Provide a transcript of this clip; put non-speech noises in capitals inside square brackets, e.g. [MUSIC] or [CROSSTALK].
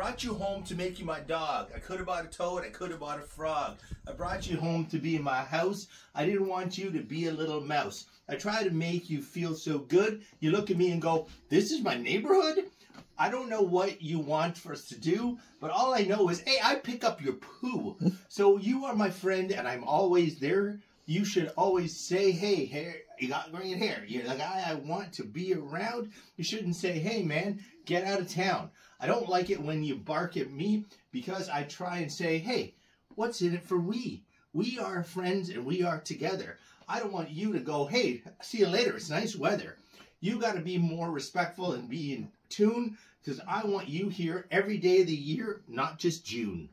brought you home to make you my dog. I could have bought a toad. I could have bought a frog. I brought you home to be in my house. I didn't want you to be a little mouse. I try to make you feel so good. You look at me and go, this is my neighborhood? I don't know what you want for us to do, but all I know is, hey, I pick up your poo. [LAUGHS] so you are my friend and I'm always there. You should always say, hey, hair, you got green hair. You're the guy I want to be around. You shouldn't say, hey, man, get out of town. I don't like it when you bark at me because I try and say, hey, what's in it for we? We are friends and we are together. I don't want you to go, hey, see you later. It's nice weather. You got to be more respectful and be in tune because I want you here every day of the year, not just June.